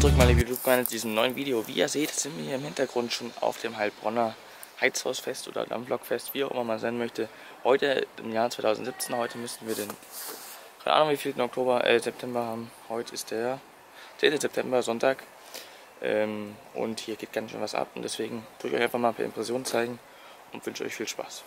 zurück, meine Fluggemeinde, zu diesem neuen Video. Wie ihr seht, sind wir hier im Hintergrund schon auf dem Heilbronner Heizhausfest oder Dampflokfest, wie auch immer man sein möchte. Heute im Jahr 2017, heute müssten wir den, keine Ahnung wie viel Oktober, äh, September haben. Heute ist der 10. September, Sonntag. Ähm, und hier geht ganz schön was ab und deswegen tue ich euch einfach mal ein paar Impressionen zeigen und wünsche euch viel Spaß.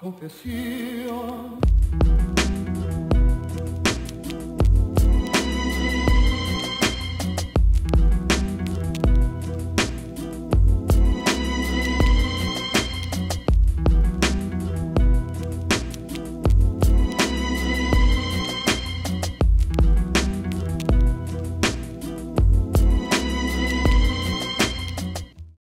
Confesión.